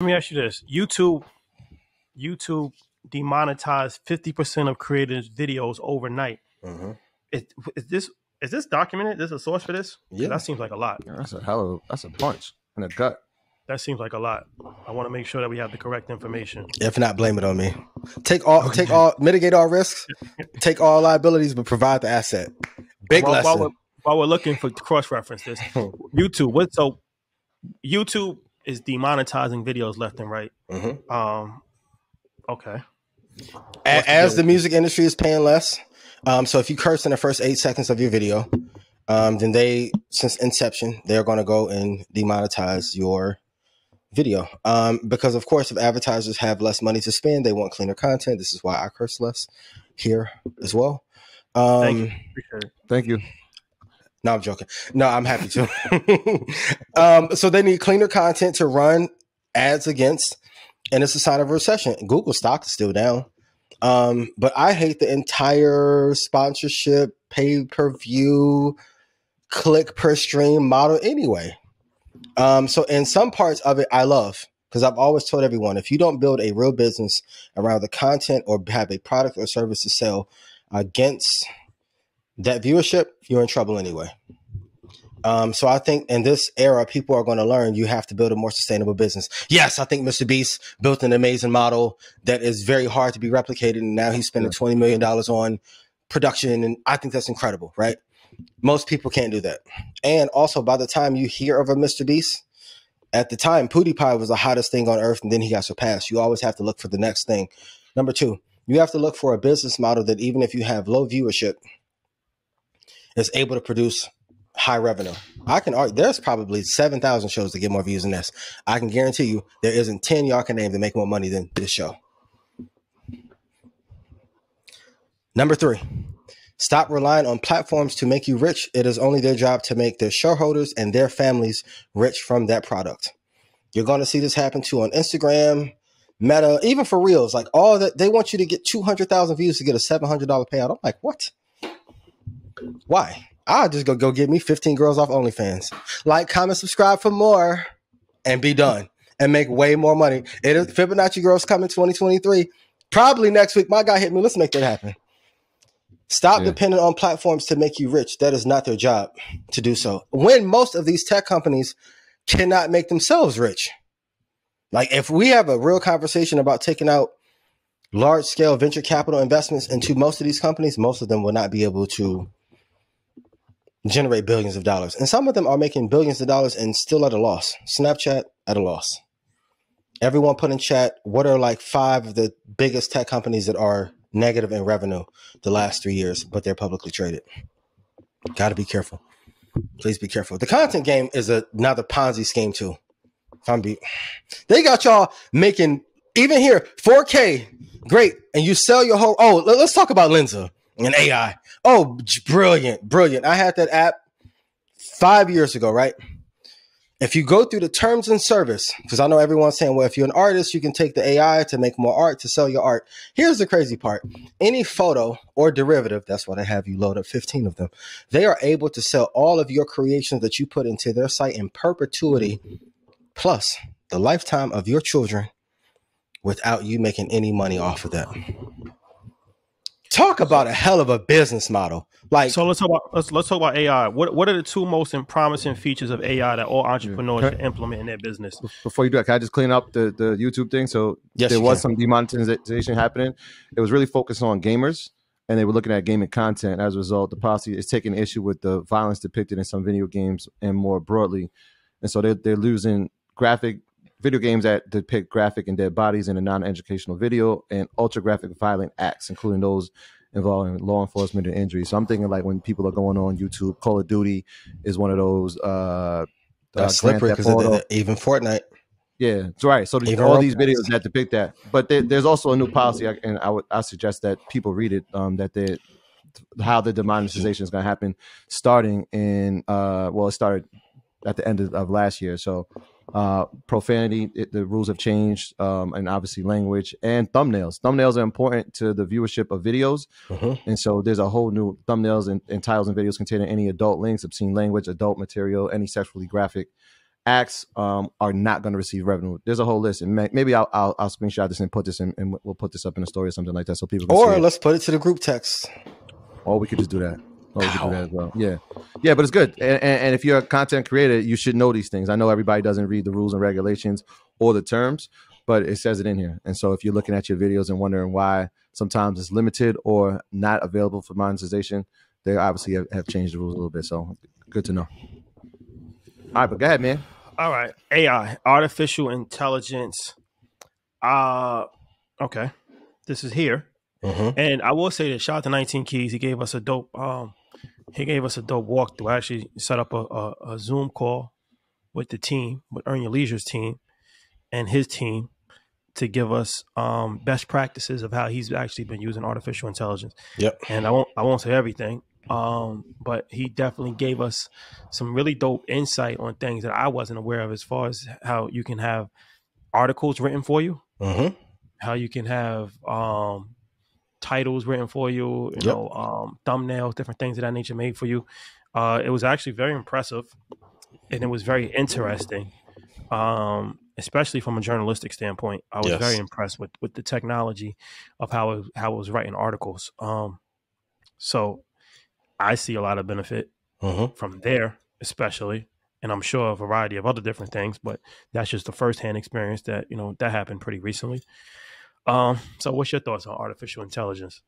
Let me ask you this: YouTube, YouTube demonetized fifty percent of creators' videos overnight. Mm-hmm. Is, is this is this documented? Is a source for this? Yeah. that seems like a lot. Yeah, that's a hell of that's a bunch in the gut. That seems like a lot. I want to make sure that we have the correct information. If not, blame it on me. Take all, take all, mitigate all risks, take all liabilities, but provide the asset. Big while, while lesson. we're, while we're looking for cross reference this, YouTube. What so? YouTube is demonetizing videos left and right. Mhm. Um. Okay. A- As the music industry is paying less, um, so if you curse in the first eight seconds of your video, um, then they, since inception, they're going to go and demonetize your video. Um, because of course, if advertisers have less money to spend, they want cleaner content. This is why I curse less here as well. Um, Thank you. Appreciate it. Thank you. No, I'm joking. No, I'm happy to. um, so they need cleaner content to run ads against, and it's a sign of a recession. Google stock is still down. Um, but I hate the entire sponsorship, pay per view, click per stream model anyway. Um, so in some parts of it, I love because I've always told everyone if you don't build a real business around the content or have a product or service to sell against that viewership, you're in trouble anyway. Um, so I think in this era, people are going to learn you have to build a more sustainable business. Yes, I think Mr. Beast built an amazing model that is very hard to be replicated, and now he's spending twenty million dollars on production, and I think that's incredible, right? Most people can't do that. And also, by the time you hear of a Mr. Beast, at the time, PewDiePie was the hottest thing on earth, and then he got surpassed. You always have to look for the next thing. Number two, you have to look for a business model that even if you have low viewership, is able to produce high revenue. I can argue there's probably 7,000 shows that get more views than this. I can guarantee you there isn't 10 y'all can name that make more money than this show. Number three, stop relying on platforms to make you rich. It is only their job to make their shareholders and their families rich from that product. You're going to see this happen too on Instagram, Meta, even for Reels. Like all that, they want you to get 200,000 views to get a $700 payout. I'm like, what? Why? I'll just go go get me 15 girls off OnlyFans. Like, comment, subscribe for more, and be done. And make way more money. It is Fibonacci Girls coming 2023. Probably next week. My guy hit me. Let's make that happen. Stop Yeah. depending on platforms to make you rich. That is not their job to do so. When most of these tech companies cannot make themselves rich. Like if we have a real conversation about taking out large scale venture capital investments into most of these companies, most of them will not be able to generate billions of dollars. And some of them are making billions of dollars and still at a loss. Snapchat at a loss. Everyone put in chat what are like five of the biggest tech companies that are negative in revenue the last three years, but they're publicly traded. Got to be careful. Please be careful. The content game is another Ponzi scheme too. If I'm be, they got y'all making even here 4K, great, and you sell your whole. Oh, let- let's talk about Lensa and AI. Oh, brilliant, brilliant. I had that app five years ago, right? If you go through the terms and service, because I know everyone's saying, well, if you're an artist, you can take the AI to make more art to sell your art. Here's the crazy part any photo or derivative, that's why they have you load up 15 of them, they are able to sell all of your creations that you put into their site in perpetuity, plus the lifetime of your children without you making any money off of that. Talk about a hell of a business model. Like, So let's talk about let's let's talk about AI. What what are the two most promising features of AI that all entrepreneurs Okay. should implement in their business? Before you do that, can I just clean up the, the YouTube thing? So Yes, there was can. some demonetization happening. It was really focused on gamers, and they were looking at gaming content. As a result, the policy is taking issue with the violence depicted in some video games and more broadly. And so they're, they're losing graphic video games that depict graphic and dead bodies in a non-educational video and ultra graphic violent acts, including those involving law enforcement and injury. So I'm thinking like when people are going on YouTube, Call of Duty is one of those. Uh, that's uh, slippery because even Fortnite. Yeah, that's right. So all these videos that depict that, but there, there's also a new policy, and I would I suggest that people read it. Um, that they how the demonetization is going to happen, starting in uh, well, it started at the end of, of last year. So uh, profanity, it, the rules have changed, um, and obviously language and thumbnails. Thumbnails are important to the viewership of videos, Mhm. and so there's a whole new thumbnails and, and titles and videos containing any adult links, obscene language, adult material, any sexually graphic acts um, are not going to receive revenue. There's a whole list, and may, maybe I'll, I'll, I'll screenshot this and put this in, and we'll put this up in a story or something like that, so people. Can Or see it. let's put it to the group text. or we could just do that. Or we could do that as well. Yeah, yeah, but it's good. And, and, if you're a content creator, you should know these things. I know everybody doesn't read the rules and regulations or the terms, but it says it in here. And so if you're looking at your videos and wondering why sometimes it's limited or not available for monetization, they obviously have, have changed the rules a little bit. So good to know. All right, but go ahead, man. All right, AI, artificial intelligence. Uh okay, this is here, Mhm. and I will say that shout out to 19 Keys. He gave us a dope. Um, he gave us a dope walkthrough. I actually set up a, a, a Zoom call with the team, with Earn Your Leisure's team, and his team to give us um best practices of how he's actually been using artificial intelligence. Yep. and I won't I won't say everything. Um, but he definitely gave us some really dope insight on things that I wasn't aware of as far as how you can have articles written for you, Mhm. how you can have um titles written for you, you Yep. know, um thumbnails, different things of that nature made for you. Uh it was actually very impressive and it was very interesting. Um especially from a journalistic standpoint. I was Yes. very impressed with with the technology of how it, how it was writing articles. Um so I see a lot of benefit Mhm. from there, especially, and I'm sure a variety of other different things. But that's just the firsthand experience that you know that happened pretty recently. Um, so what's your thoughts on artificial intelligence?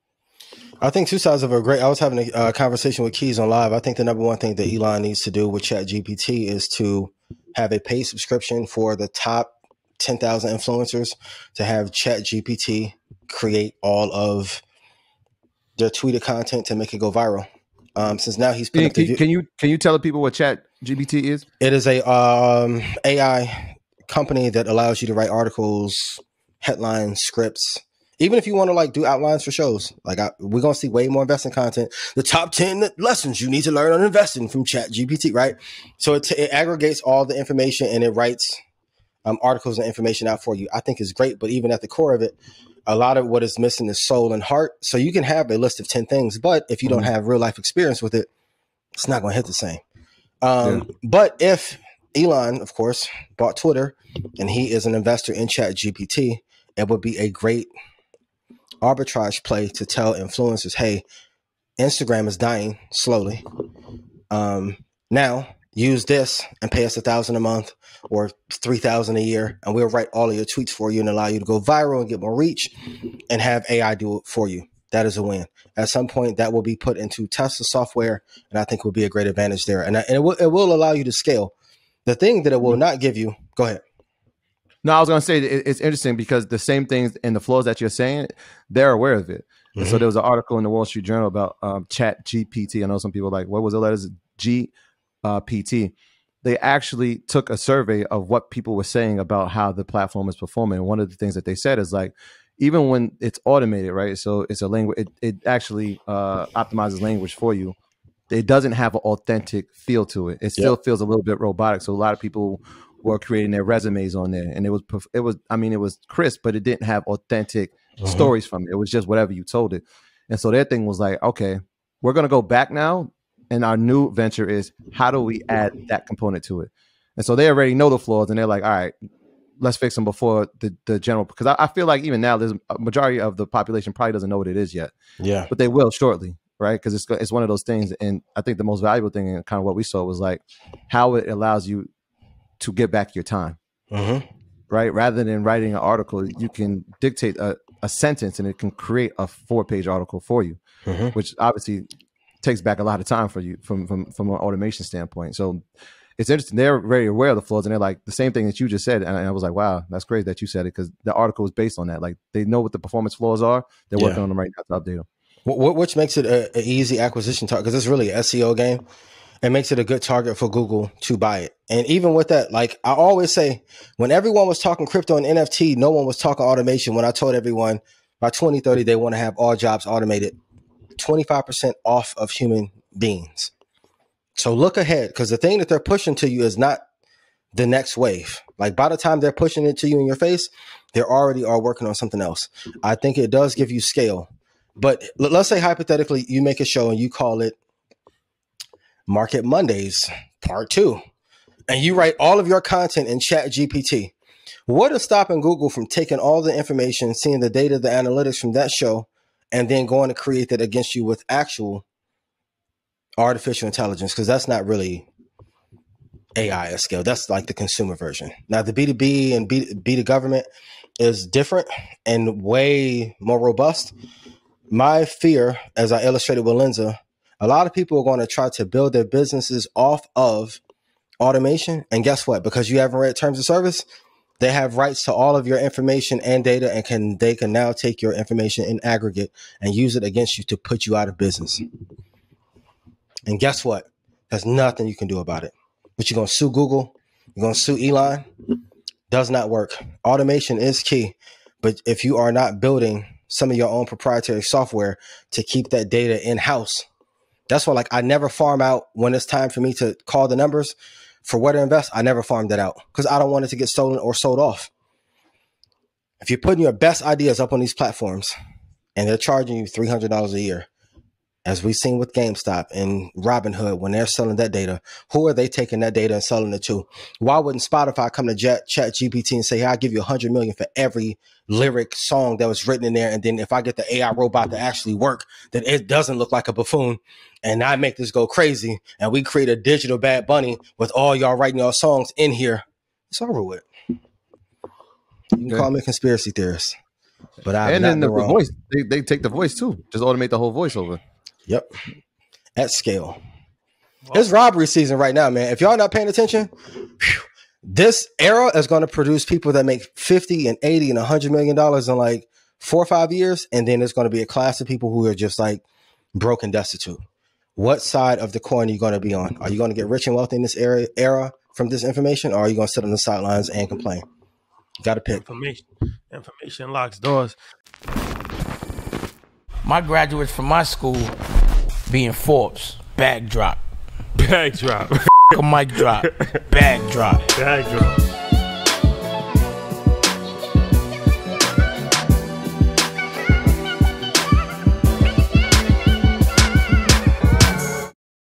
I think two sides of a great. I was having a uh, conversation with Keys on live. I think the number one thing that Elon needs to do with Chat GPT is to have a paid subscription for the top ten thousand influencers to have Chat GPT create all of their tweeted content to make it go viral. Um, since now he's put Can, up the can, view- can you can you tell the people what Chat GPT is? It is a um, AI company that allows you to write articles, headlines, scripts. Even if you want to like do outlines for shows, like I, we're gonna see way more investing content. The top ten lessons you need to learn on investing from Chat GPT, right? So it, it aggregates all the information and it writes um, articles and information out for you. I think is great, but even at the core of it, a lot of what is missing is soul and heart. So you can have a list of ten things, but if you don't have real life experience with it, it's not gonna hit the same. Um, But if Elon, of course, bought Twitter and he is an investor in Chat GPT, it would be a great arbitrage play to tell influencers, hey, Instagram is dying slowly. Um, now use this and pay us a thousand a month or three thousand a year, and we'll write all of your tweets for you and allow you to go viral and get more reach and have AI do it for you. That is a win. At some point, that will be put into Tesla software, and I think will be a great advantage there. And, and it, will, it will allow you to scale. The thing that it will not give you, go ahead. No, I was going to say it- it's interesting because the same things and the flaws that you're saying, they're aware of it. And so there was an article in the Wall Street Journal about um, Chat GPT. I know some people like, what was the letters G uh, PT? They actually took a survey of what people were saying about how the platform is performing. And one of the things that they said is like, even when it's automated, right? So it's a language. It, it actually uh, optimizes language for you. It doesn't have an authentic feel to it. It still feels a little bit robotic. So a lot of people were creating their resumes on there, and it was it was I mean it was crisp, but it didn't have authentic Mhm. stories from it. It was just whatever you told it. And so their thing was like, okay, we're gonna go back now, and our new venture is how do we add that component to it? And so they already know the flaws, and they're like, all right, let's fix them before the the general. Because I, I feel like even now, there's a majority of the population probably doesn't know what it is yet, Yeah. but they will shortly, right? Because it's it's one of those things. And I think the most valuable thing, and kind of what we saw, was like how it allows you to get back your time hmm right? Rather than writing an article, you can dictate a, a sentence and it can create a four page article for you, hmm which obviously takes back a lot of time for you from from from an automation standpoint. So it's interesting. They're very aware of the flaws and they're like the same thing that you just said. And I was like, wow, that's great that you said it because the article is based on that. Like they know what the performance flaws are. They're Yeah. working on them right now to update them. Wh- which makes it a, a easy acquisition target because it's really an SEO game. It makes it a good target for Google to buy it. And even with that, like I always say, when everyone was talking crypto and NFT, no one was talking automation. When I told everyone by 2030 they want to have all jobs automated, 25% off of human beings. So look ahead because the thing that they're pushing to you is not the next wave. Like by the time they're pushing it to you in your face, they already are working on something else. I think it does give you scale. But let's say hypothetically, you make a show and you call it Market Mondays Part Two, and you write all of your content in Chat GPT, what is stopping Google from taking all the information, seeing the data, the analytics from that show, and then going to create that against you with actual artificial intelligence? Because that's not really AI at scale. That's like the consumer version. Now, the B2B and B, B2 government is different and way more robust. My fear, as I illustrated with Lensa, a lot of people are going to try to build their businesses off of automation. And guess what? Because you haven't read terms of service, they have rights to all of your information and data and can they can now take your information in aggregate and use it against you to put you out of business. And guess what? There's nothing you can do about it. But you're gonna sue Google, you're gonna sue Elon. Does not work. Automation is key. But if you are not building some of your own proprietary software to keep that data in-house, that's why like I never farm out when it's time for me to call the numbers for where to invest, I never farmed that out because I don't want it to get stolen or sold off. If you're putting your best ideas up on these platforms and they're charging you $300 a year, as we've seen with GameStop and Robinhood, when they're selling that data, who are they taking that data and selling it to? Why wouldn't Spotify come to Chat, Chat GPT and say, "Hey, I'll give you a hundred million for every lyric song that was written in there, and then if I get the AI robot to actually work, then it doesn't look like a buffoon, and I make this go crazy, and we create a digital Bad Bunny with all y'all writing your songs in here, it's over with." You can call me a conspiracy theorist, but I and then the, the voice, they, they take the voice too, just automate the whole voiceover. Yep. At scale. It's robbery season right now, man. If y'all not paying attention, whew, this era is going to produce people that make 50 and 80 and 100 million dollars in like four or five years. And then there's going to be a class of people who are just like broken destitute. What side of the coin are you going to be on? Are you going to get rich and wealthy in this era, era from this information, or are you going to sit on the sidelines and complain? You got to pick. Information, information locks doors. My graduates from my school being Forbes, bag drop. Bag drop. a mic drop, bag drop. Bag drop.